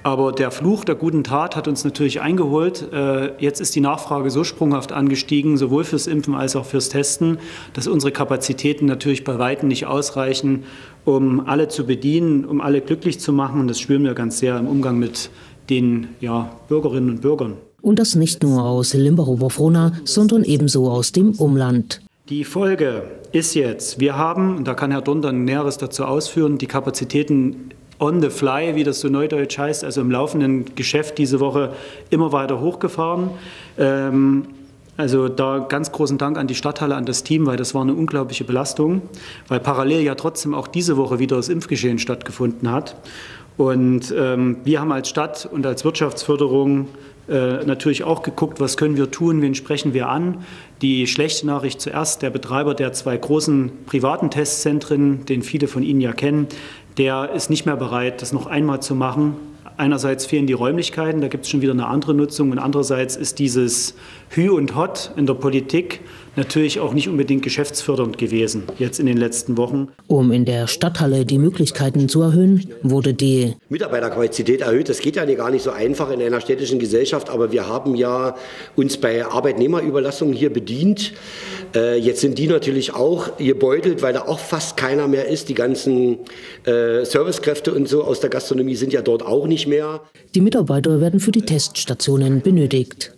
Aber der Fluch der guten Tat hat uns natürlich eingeholt. Äh, jetzt ist die Nachfrage so sprunghaft angestiegen, sowohl fürs Impfen als auch fürs Testen, dass unsere Kapazitäten natürlich bei weitem nicht ausreichen, um alle zu bedienen, um alle glücklich zu machen. Und das spüren wir ganz sehr im Umgang mit den ja, Bürgerinnen und Bürgern. Und das nicht nur aus Limburg-Oberfrohna, sondern ebenso aus dem Umland. Die Folge ist jetzt, wir haben, und da kann Herr Dorn dann Näheres dazu ausführen, die Kapazitäten on the fly, wie das so neudeutsch heißt, also im laufenden Geschäft diese Woche immer weiter hochgefahren. Ähm, also da ganz großen Dank an die Stadthalle, an das Team, weil das war eine unglaubliche Belastung, weil parallel ja trotzdem auch diese Woche wieder das Impfgeschehen stattgefunden hat. Und ähm, wir haben als Stadt und als Wirtschaftsförderung äh, natürlich auch geguckt, was können wir tun, wen sprechen wir an. Die schlechte Nachricht zuerst, der Betreiber der zwei großen privaten Testzentren, den viele von Ihnen ja kennen, der ist nicht mehr bereit, das noch einmal zu machen. Einerseits fehlen die Räumlichkeiten, da gibt es schon wieder eine andere Nutzung und andererseits ist dieses Hü und Hot in der Politik natürlich auch nicht unbedingt geschäftsfördernd gewesen, jetzt in den letzten Wochen. Um in der Stadthalle die Möglichkeiten zu erhöhen, wurde die Mitarbeiterqualität erhöht. Das geht ja gar nicht so einfach in einer städtischen Gesellschaft, aber wir haben ja uns bei Arbeitnehmerüberlassungen hier bedient. Äh, jetzt sind die natürlich auch gebeutelt, weil da auch fast keiner mehr ist. Die ganzen äh, Servicekräfte und so aus der Gastronomie sind ja dort auch nicht mehr. Die Mitarbeiter werden für die Teststationen benötigt.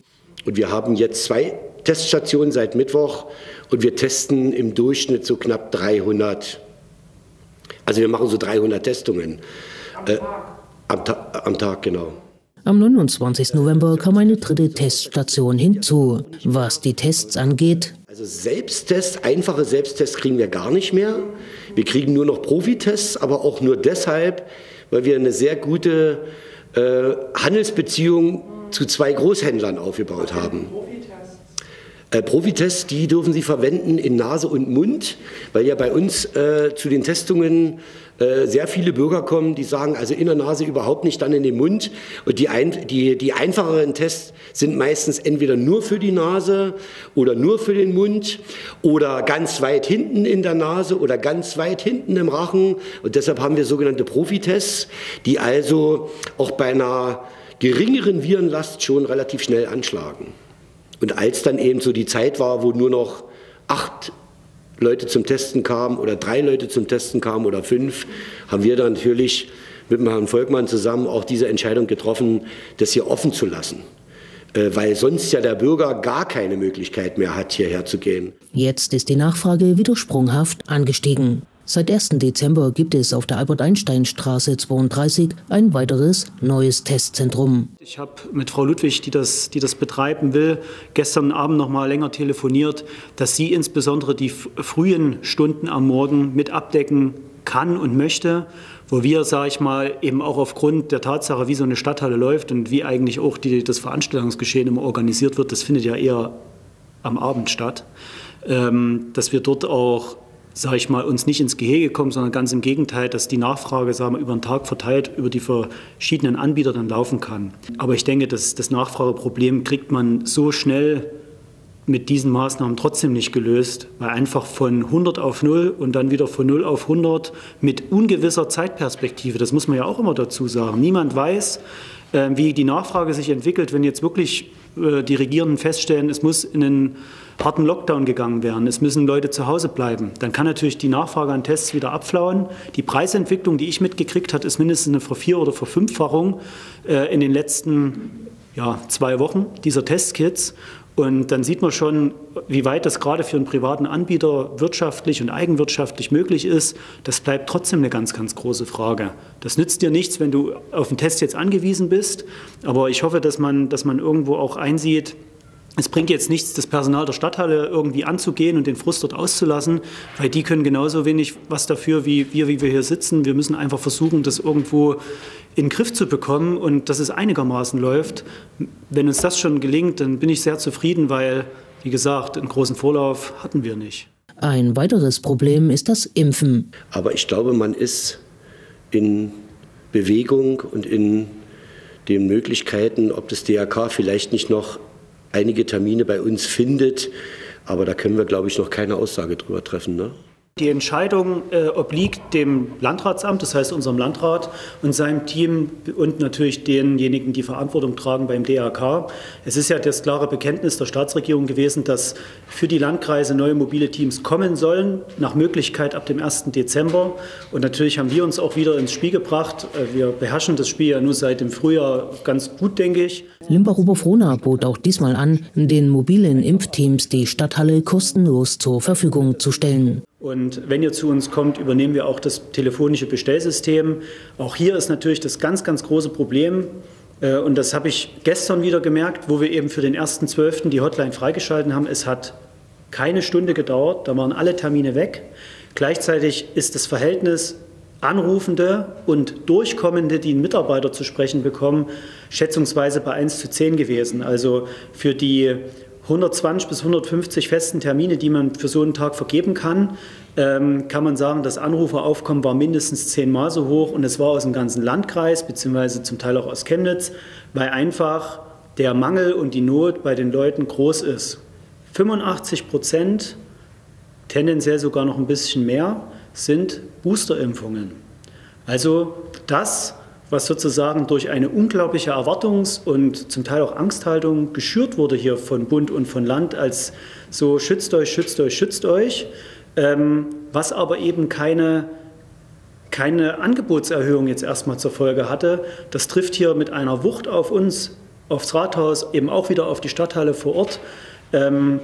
Und wir haben jetzt zwei Teststationen seit Mittwoch und wir testen im Durchschnitt so knapp 300. Also wir machen so 300 Testungen. Äh, am, Ta am Tag, genau. Am 29. November kam eine dritte Teststation hinzu. Was die Tests angeht. Also Selbsttests, einfache Selbsttests kriegen wir gar nicht mehr. Wir kriegen nur noch Profitests, aber auch nur deshalb, weil wir eine sehr gute äh, Handelsbeziehung zu zwei Großhändlern aufgebaut haben. Äh, Profitests, die dürfen Sie verwenden in Nase und Mund, weil ja bei uns äh, zu den Testungen sehr viele Bürger kommen, die sagen, also in der Nase überhaupt nicht, dann in den Mund. Und die, ein, die, die einfacheren Tests sind meistens entweder nur für die Nase oder nur für den Mund oder ganz weit hinten in der Nase oder ganz weit hinten im Rachen. Und deshalb haben wir sogenannte Profitests, die also auch bei einer geringeren Virenlast schon relativ schnell anschlagen. Und als dann eben so die Zeit war, wo nur noch acht Leute zum Testen kamen oder drei Leute zum Testen kamen oder fünf, haben wir dann natürlich mit Herrn Volkmann zusammen auch diese Entscheidung getroffen, das hier offen zu lassen. Äh, weil sonst ja der Bürger gar keine Möglichkeit mehr hat, hierher zu gehen. Jetzt ist die Nachfrage wieder sprunghaft angestiegen. Seit 1. Dezember gibt es auf der Albert-Einstein-Straße 32 ein weiteres neues Testzentrum. Ich habe mit Frau Ludwig, die das, die das betreiben will, gestern Abend noch mal länger telefoniert, dass sie insbesondere die frühen Stunden am Morgen mit abdecken kann und möchte, wo wir, sage ich mal, eben auch aufgrund der Tatsache, wie so eine Stadthalle läuft und wie eigentlich auch die, das Veranstaltungsgeschehen immer organisiert wird, das findet ja eher am Abend statt, ähm, dass wir dort auch sage ich mal, uns nicht ins Gehege kommen, sondern ganz im Gegenteil, dass die Nachfrage sagen wir, über den Tag verteilt über die verschiedenen Anbieter dann laufen kann. Aber ich denke, dass das Nachfrageproblem kriegt man so schnell mit diesen Maßnahmen trotzdem nicht gelöst, weil einfach von 100 auf 0 und dann wieder von 0 auf 100 mit ungewisser Zeitperspektive, das muss man ja auch immer dazu sagen. Niemand weiß, äh, wie die Nachfrage sich entwickelt, wenn jetzt wirklich äh, die Regierenden feststellen, es muss in einen harten Lockdown gegangen werden, es müssen Leute zu Hause bleiben, dann kann natürlich die Nachfrage an Tests wieder abflauen. Die Preisentwicklung, die ich mitgekriegt habe, ist mindestens eine Vervier- oder Verfünffachung äh, in den letzten ja, zwei Wochen dieser Testkits. Und dann sieht man schon, wie weit das gerade für einen privaten Anbieter wirtschaftlich und eigenwirtschaftlich möglich ist. Das bleibt trotzdem eine ganz, ganz große Frage. Das nützt dir nichts, wenn du auf den Test jetzt angewiesen bist. Aber ich hoffe, dass man, dass man irgendwo auch einsieht, es bringt jetzt nichts, das Personal der Stadthalle irgendwie anzugehen und den Frust dort auszulassen, weil die können genauso wenig was dafür wie wir, wie wir hier sitzen. Wir müssen einfach versuchen, das irgendwo in den Griff zu bekommen und dass es einigermaßen läuft. Wenn uns das schon gelingt, dann bin ich sehr zufrieden, weil, wie gesagt, einen großen Vorlauf hatten wir nicht. Ein weiteres Problem ist das Impfen. Aber ich glaube, man ist in Bewegung und in den Möglichkeiten, ob das DRK vielleicht nicht noch einige Termine bei uns findet. Aber da können wir, glaube ich, noch keine Aussage drüber treffen. Ne? Die Entscheidung äh, obliegt dem Landratsamt, das heißt unserem Landrat und seinem Team und natürlich denjenigen, die Verantwortung tragen beim DRK. Es ist ja das klare Bekenntnis der Staatsregierung gewesen, dass für die Landkreise neue mobile Teams kommen sollen, nach Möglichkeit ab dem 1. Dezember. Und natürlich haben wir uns auch wieder ins Spiel gebracht. Äh, wir beherrschen das Spiel ja nur seit dem Frühjahr ganz gut, denke ich. Limbacher-Oberfrohna bot auch diesmal an, den mobilen Impfteams die Stadthalle kostenlos zur Verfügung zu stellen. Und wenn ihr zu uns kommt, übernehmen wir auch das telefonische Bestellsystem. Auch hier ist natürlich das ganz, ganz große Problem. Äh, und das habe ich gestern wieder gemerkt, wo wir eben für den 1.12. die Hotline freigeschalten haben. Es hat keine Stunde gedauert, da waren alle Termine weg. Gleichzeitig ist das Verhältnis Anrufende und Durchkommende, die einen Mitarbeiter zu sprechen bekommen, schätzungsweise bei 1 zu 10 gewesen. Also für die 120 bis 150 festen Termine, die man für so einen Tag vergeben kann, ähm, kann man sagen, das Anruferaufkommen war mindestens zehnmal so hoch und es war aus dem ganzen Landkreis, beziehungsweise zum Teil auch aus Chemnitz, weil einfach der Mangel und die Not bei den Leuten groß ist. 85 Prozent, tendenziell sogar noch ein bisschen mehr, sind Boosterimpfungen. Also das, was sozusagen durch eine unglaubliche Erwartungs- und zum Teil auch Angsthaltung geschürt wurde hier von Bund und von Land als so schützt euch, schützt euch, schützt euch, ähm, was aber eben keine, keine Angebotserhöhung jetzt erstmal zur Folge hatte. Das trifft hier mit einer Wucht auf uns, aufs Rathaus, eben auch wieder auf die Stadthalle vor Ort. Ähm,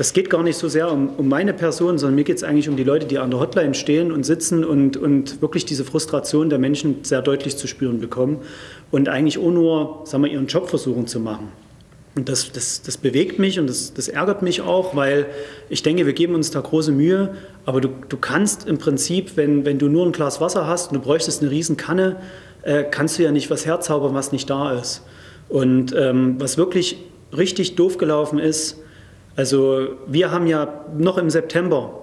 das geht gar nicht so sehr um, um meine Person, sondern mir geht es eigentlich um die Leute, die an der Hotline stehen und sitzen und, und wirklich diese Frustration der Menschen sehr deutlich zu spüren bekommen und eigentlich auch nur sagen wir, ihren Job versuchen zu machen. Und das, das, das bewegt mich und das, das, ärgert mich auch, weil ich denke, wir geben uns da große Mühe, aber du, du kannst im Prinzip, wenn, wenn du nur ein Glas Wasser hast und du bräuchtest eine riesen Kanne, äh, kannst du ja nicht was herzaubern, was nicht da ist. Und ähm, was wirklich richtig doof gelaufen ist, also wir haben ja noch im September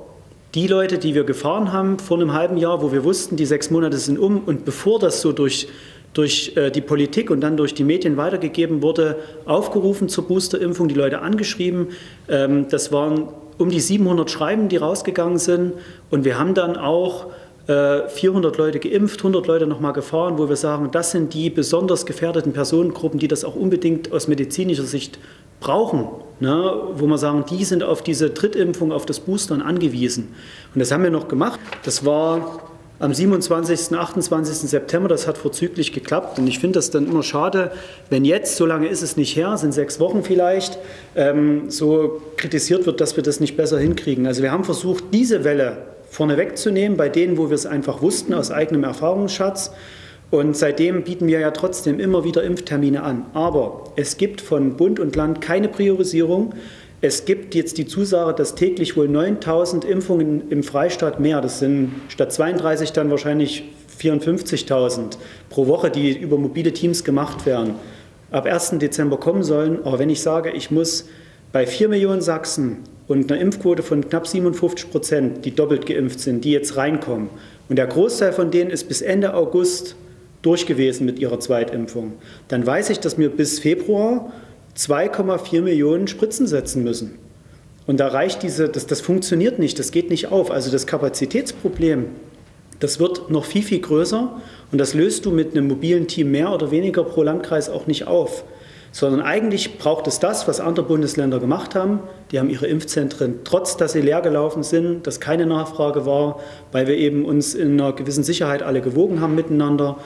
die Leute, die wir gefahren haben vor einem halben Jahr, wo wir wussten, die sechs Monate sind um. Und bevor das so durch, durch äh, die Politik und dann durch die Medien weitergegeben wurde, aufgerufen zur Boosterimpfung, die Leute angeschrieben. Ähm, das waren um die 700 Schreiben, die rausgegangen sind. Und wir haben dann auch 400 äh, Leute geimpft, 100 Leute nochmal gefahren, wo wir sagen, das sind die besonders gefährdeten Personengruppen, die das auch unbedingt aus medizinischer Sicht brauchen, ne, wo wir sagen, die sind auf diese Drittimpfung, auf das Boostern angewiesen. Und das haben wir noch gemacht. Das war am 27., 28. September, das hat vorzüglich geklappt. Und ich finde das dann immer schade, wenn jetzt, so lange ist es nicht her, sind sechs Wochen vielleicht, ähm, so kritisiert wird, dass wir das nicht besser hinkriegen. Also wir haben versucht, diese Welle vorne wegzunehmen, bei denen, wo wir es einfach wussten aus eigenem Erfahrungsschatz. Und seitdem bieten wir ja trotzdem immer wieder Impftermine an. Aber es gibt von Bund und Land keine Priorisierung. Es gibt jetzt die Zusage, dass täglich wohl 9000 Impfungen im Freistaat mehr, das sind statt 32 dann wahrscheinlich 54.000 pro Woche, die über mobile Teams gemacht werden, ab 1. Dezember kommen sollen. Aber wenn ich sage, ich muss bei 4 Millionen Sachsen und einer Impfquote von knapp 57 Prozent, die doppelt geimpft sind, die jetzt reinkommen, und der Großteil von denen ist bis Ende August durch gewesen mit ihrer Zweitimpfung, dann weiß ich, dass wir bis Februar 2,4 Millionen Spritzen setzen müssen. Und da reicht diese, das, das funktioniert nicht, das geht nicht auf. Also das Kapazitätsproblem, das wird noch viel, viel größer und das löst du mit einem mobilen Team mehr oder weniger pro Landkreis auch nicht auf. Sondern eigentlich braucht es das, was andere Bundesländer gemacht haben. Die haben ihre Impfzentren, trotz dass sie leer gelaufen sind, dass keine Nachfrage war, weil wir eben uns in einer gewissen Sicherheit alle gewogen haben miteinander,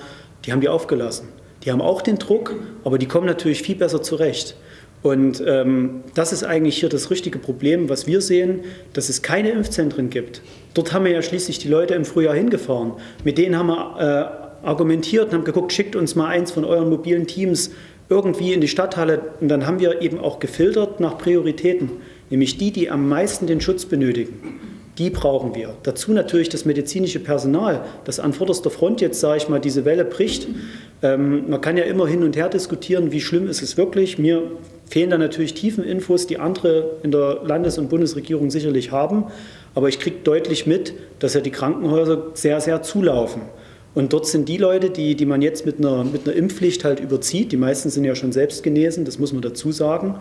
die haben die aufgelassen. Die haben auch den Druck, aber die kommen natürlich viel besser zurecht. Und ähm, das ist eigentlich hier das richtige Problem, was wir sehen, dass es keine Impfzentren gibt. Dort haben wir ja schließlich die Leute im Frühjahr hingefahren. Mit denen haben wir äh, argumentiert und haben geguckt, schickt uns mal eins von euren mobilen Teams irgendwie in die Stadthalle. Und dann haben wir eben auch gefiltert nach Prioritäten, nämlich die, die am meisten den Schutz benötigen. Die brauchen wir. Dazu natürlich das medizinische Personal, das an vorderster Front jetzt, sage ich mal, diese Welle bricht. Ähm, man kann ja immer hin und her diskutieren, wie schlimm ist es wirklich. Mir fehlen da natürlich tiefen Infos, die andere in der Landes- und Bundesregierung sicherlich haben. Aber ich kriege deutlich mit, dass ja die Krankenhäuser sehr, sehr zulaufen. Und dort sind die Leute, die, die man jetzt mit einer, mit einer Impfpflicht halt überzieht. Die meisten sind ja schon selbst genesen, das muss man dazu sagen.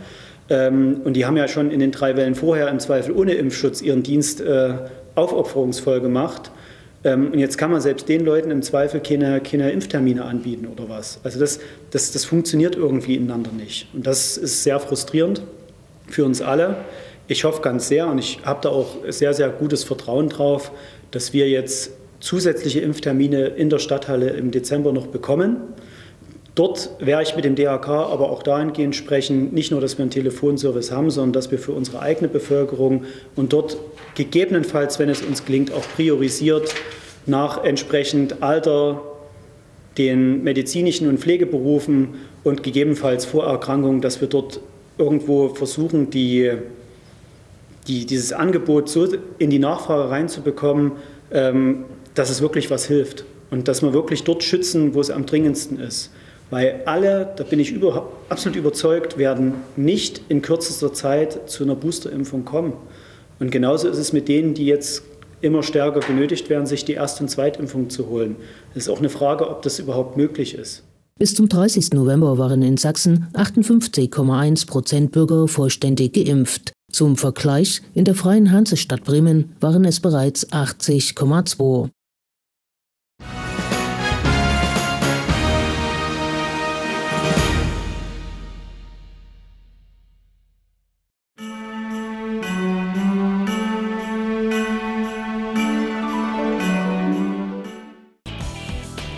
Ähm, und die haben ja schon in den drei Wellen vorher im Zweifel ohne Impfschutz ihren Dienst äh, aufopferungsvoll gemacht. Ähm, und jetzt kann man selbst den Leuten im Zweifel keine, keine Impftermine anbieten oder was. Also das, das, das funktioniert irgendwie ineinander nicht. Und das ist sehr frustrierend für uns alle. Ich hoffe ganz sehr und ich habe da auch sehr, sehr gutes Vertrauen drauf, dass wir jetzt zusätzliche Impftermine in der Stadthalle im Dezember noch bekommen. Dort werde ich mit dem DHK aber auch dahingehend sprechen, nicht nur, dass wir einen Telefonservice haben, sondern dass wir für unsere eigene Bevölkerung und dort gegebenenfalls, wenn es uns gelingt, auch priorisiert nach entsprechend Alter, den medizinischen und Pflegeberufen und gegebenenfalls Vorerkrankungen, dass wir dort irgendwo versuchen, die, die, dieses Angebot so in die Nachfrage reinzubekommen, ähm, dass es wirklich was hilft und dass wir wirklich dort schützen, wo es am dringendsten ist. Weil alle, da bin ich über, absolut überzeugt, werden nicht in kürzester Zeit zu einer Boosterimpfung kommen. Und genauso ist es mit denen, die jetzt immer stärker genötigt werden, sich die Erst- und Zweitimpfung zu holen. Es ist auch eine Frage, ob das überhaupt möglich ist. Bis zum 30. November waren in Sachsen 58,1 Prozent Bürger vollständig geimpft. Zum Vergleich, in der freien Hansestadt Bremen waren es bereits 80,2.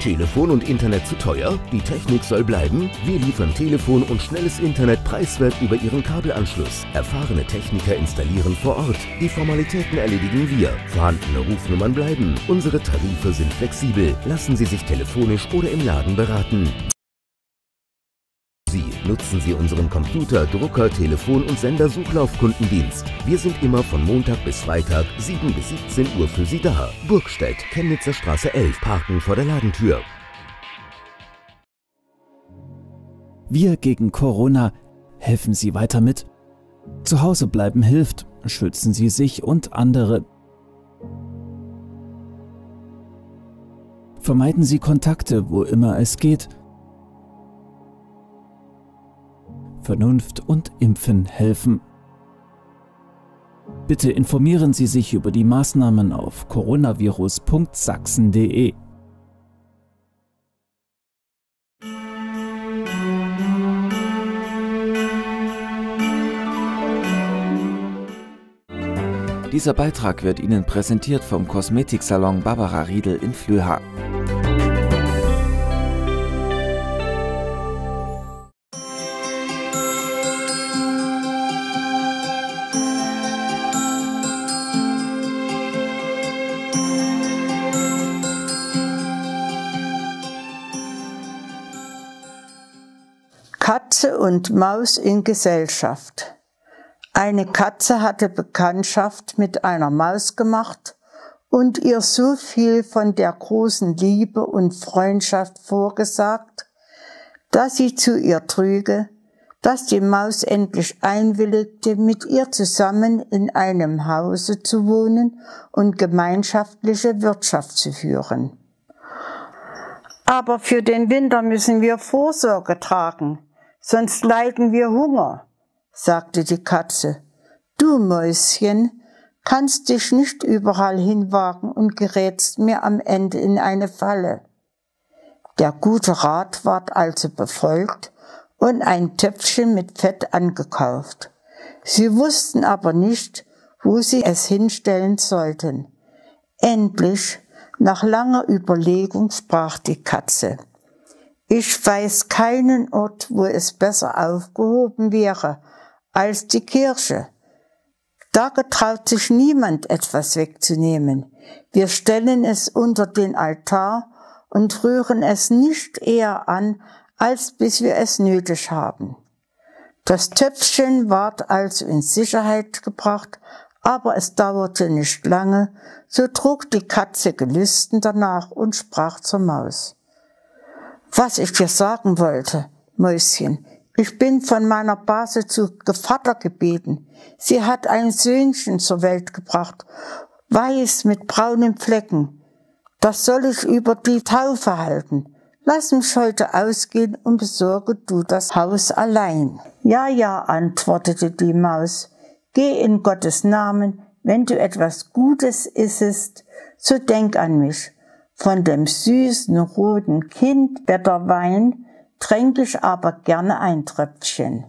Telefon und Internet zu teuer? Die Technik soll bleiben? Wir liefern Telefon und schnelles Internet preiswert über Ihren Kabelanschluss. Erfahrene Techniker installieren vor Ort. Die Formalitäten erledigen wir. Vorhandene Rufnummern bleiben. Unsere Tarife sind flexibel. Lassen Sie sich telefonisch oder im Laden beraten. Sie nutzen Sie unseren Computer, Drucker, Telefon und Sendersuchlaufkundendienst. Wir sind immer von Montag bis Freitag 7 bis 17 Uhr für Sie da. Burgstedt, Chemnitzer Straße 11, Parken vor der Ladentür. Wir gegen Corona helfen Sie weiter mit. Zu Hause bleiben hilft, schützen Sie sich und andere. Vermeiden Sie Kontakte, wo immer es geht. Vernunft und Impfen helfen. Bitte informieren Sie sich über die Maßnahmen auf coronavirus.sachsen.de. Dieser Beitrag wird Ihnen präsentiert vom Kosmetiksalon Barbara Riedel in Flöha. Katze und Maus in Gesellschaft. Eine Katze hatte Bekanntschaft mit einer Maus gemacht und ihr so viel von der großen Liebe und Freundschaft vorgesagt, dass sie zu ihr trüge, dass die Maus endlich einwilligte, mit ihr zusammen in einem Hause zu wohnen und gemeinschaftliche Wirtschaft zu führen. Aber für den Winter müssen wir Vorsorge tragen, sonst leiden wir Hunger, sagte die Katze. Du Mäuschen, kannst dich nicht überall hinwagen und gerätst mir am Ende in eine Falle. Der gute Rat ward also befolgt und ein Töpfchen mit Fett angekauft. Sie wussten aber nicht, wo sie es hinstellen sollten. Endlich, nach langer Überlegung, sprach die Katze. Ich weiß keinen Ort, wo es besser aufgehoben wäre als die Kirche. Da getraut sich niemand etwas wegzunehmen. Wir stellen es unter den Altar und rühren es nicht eher an, als bis wir es nötig haben. Das Töpfchen ward also in Sicherheit gebracht, aber es dauerte nicht lange, so trug die Katze gelüsten danach und sprach zur Maus. Was ich dir sagen wollte, Mäuschen, ich bin von meiner Base zu Gevatter gebeten. Sie hat ein Söhnchen zur Welt gebracht, weiß mit braunen Flecken. Das soll ich über die Taufe halten. Lass mich heute ausgehen und besorge du das Haus allein. Ja, ja, antwortete die Maus. Geh in Gottes Namen, wenn du etwas Gutes issest, so denk an mich. Von dem süßen roten Kind Wein tränke ich aber gerne ein Tröpfchen.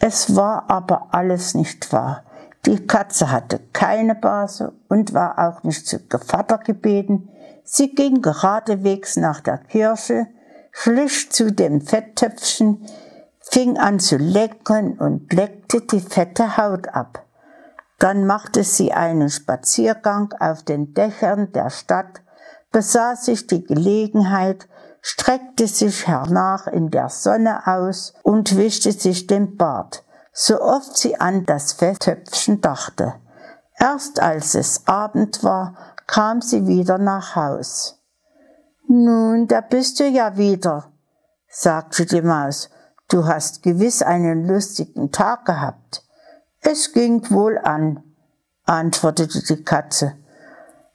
Es war aber alles nicht wahr. Die Katze hatte keine Base und war auch nicht zu Gevatter gebeten. Sie ging geradewegs nach der Kirche, schlich zu dem Fetttöpfchen, fing an zu lecken und leckte die fette Haut ab. Dann machte sie einen Spaziergang auf den Dächern der Stadt, besah sich die Gelegenheit, streckte sich hernach in der Sonne aus und wischte sich den Bart, so oft sie an das Fetttöpfchen dachte. Erst als es Abend war, kam sie wieder nach Haus. Nun, da bist du ja wieder, sagte die Maus. Du hast gewiss einen lustigen Tag gehabt. Es ging wohl an, antwortete die Katze.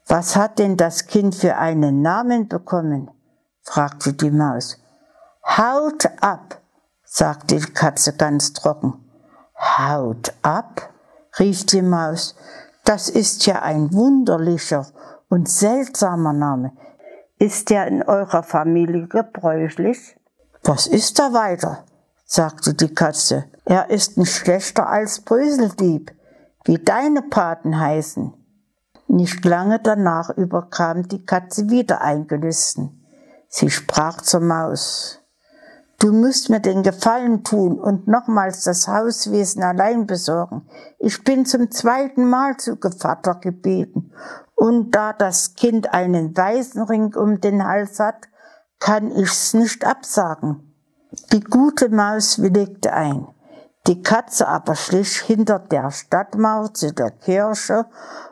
Was hat denn das Kind für einen Namen bekommen? fragte die Maus. Haut ab, sagte die Katze ganz trocken. Haut ab, rief die Maus. Das ist ja ein wunderlicher und seltsamer Name. Ist der in eurer Familie gebräuchlich? Was ist da weiter? sagte die Katze. Er ist nicht schlechter als Bröseldieb, wie deine Paten heißen. Nicht lange danach überkam die Katze wieder ein Gelüsten. Sie sprach zur Maus. Du musst mir den Gefallen tun und nochmals das Hauswesen allein besorgen. Ich bin zum zweiten Mal zu Gevatter gebeten. Und da das Kind einen Waisenring um den Hals hat, kann ich's nicht absagen. Die gute Maus willigte ein. Die Katze aber schlich hinter der Stadtmauer zu der Kirche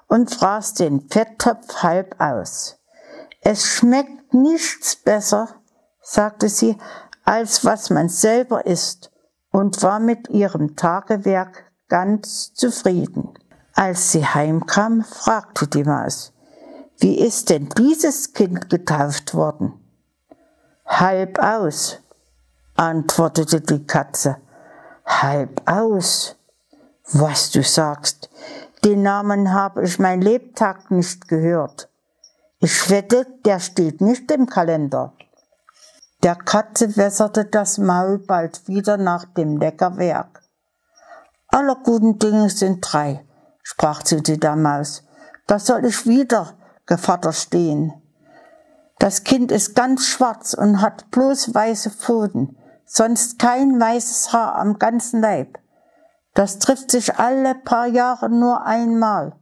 und fraß den Fetttopf halb aus. Es schmeckt nichts besser, sagte sie, als was man selber isst und war mit ihrem Tagewerk ganz zufrieden. Als sie heimkam, fragte die Maus, wie ist denn dieses Kind getauft worden? Halb aus, antwortete die Katze. Halb aus? Was du sagst, den Namen habe ich mein Lebtag nicht gehört. Ich wette, der steht nicht im Kalender. Der Katze wässerte das Maul bald wieder nach dem Leckerwerk. Aller guten Dinge sind drei, sprach sie zu der Maus. Da soll ich wieder, Gevatter, stehen. Das Kind ist ganz schwarz und hat bloß weiße Pfoten, sonst kein weißes Haar am ganzen Leib. Das trifft sich alle paar Jahre nur einmal.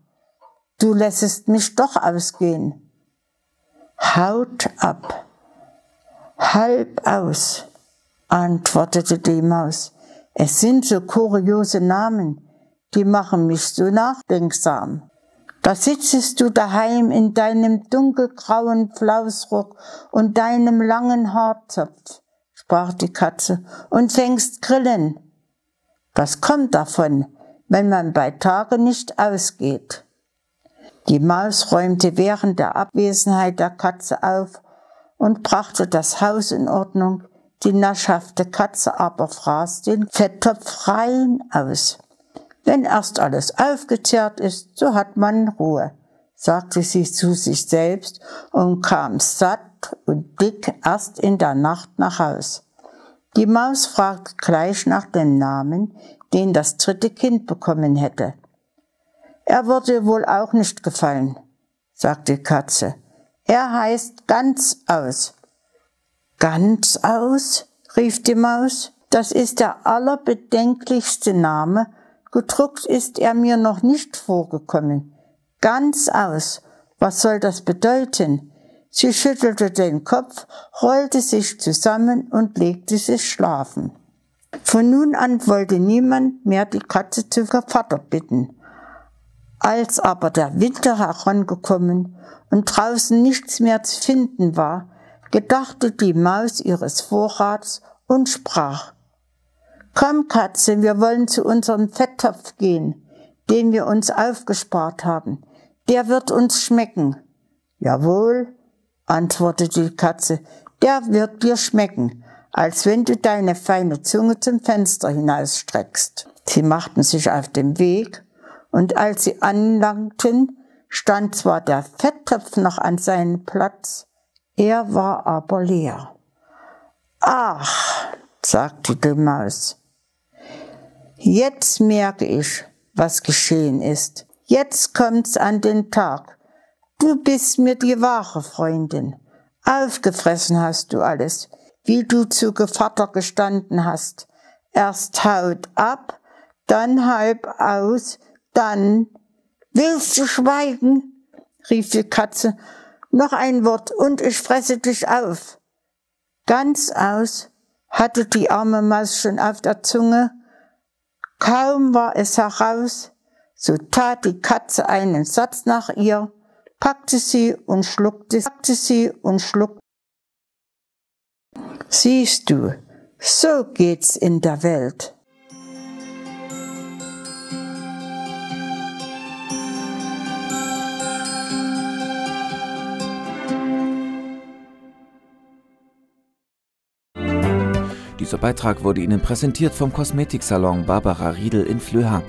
Du lässest mich doch ausgehen. Haut ab, halb aus, antwortete die Maus. Es sind so kuriose Namen, die machen mich so nachdenksam. Da sitzest du daheim in deinem dunkelgrauen Flausrock und deinem langen Haarzopf, sprach die Katze, und fängst Grillen. Was kommt davon, wenn man bei Tage nicht ausgeht? Die Maus räumte während der Abwesenheit der Katze auf und brachte das Haus in Ordnung, die naschhafte Katze aber fraß den Fetttopf rein aus. Wenn erst alles aufgezehrt ist, so hat man Ruhe, sagte sie zu sich selbst und kam satt und dick erst in der Nacht nach Haus. Die Maus fragte gleich nach dem Namen, den das dritte Kind bekommen hätte. Er würde wohl auch nicht gefallen, sagte Katze. Er heißt ganz aus. Ganz aus? rief die Maus. Das ist der allerbedenklichste Name. Gedruckt ist er mir noch nicht vorgekommen. Ganz aus. Was soll das bedeuten? Sie schüttelte den Kopf, rollte sich zusammen und legte sich schlafen. Von nun an wollte niemand mehr die Katze zu Vater bitten. Als aber der Winter herangekommen und draußen nichts mehr zu finden war, gedachte die Maus ihres Vorrats und sprach, Komm, Katze, wir wollen zu unserem Fetttopf gehen, den wir uns aufgespart haben. Der wird uns schmecken. Jawohl, antwortete die Katze, der wird dir schmecken, als wenn du deine feine Zunge zum Fenster hinausstreckst. Sie machten sich auf den Weg und als sie anlangten, stand zwar der Fetttopf noch an seinem Platz, er war aber leer. Ach, sagte die Maus, jetzt merke ich, was geschehen ist. Jetzt kommt's an den Tag. Du bist mir die wahre Freundin. Aufgefressen hast du alles, wie du zu Gevatter gestanden hast. Erst Haut ab, dann halb aus, dann Willst du schweigen? rief die Katze. Noch ein Wort und ich fresse dich auf. Ganz aus hatte die arme Maus schon auf der Zunge. Kaum war es heraus, so tat die Katze einen Satz nach ihr, packte sie und schluckte, packte sie und schluckte. Siehst du, so geht's in der Welt. Dieser Beitrag wurde Ihnen präsentiert vom Kosmetiksalon Barbara Riedel in Flöha.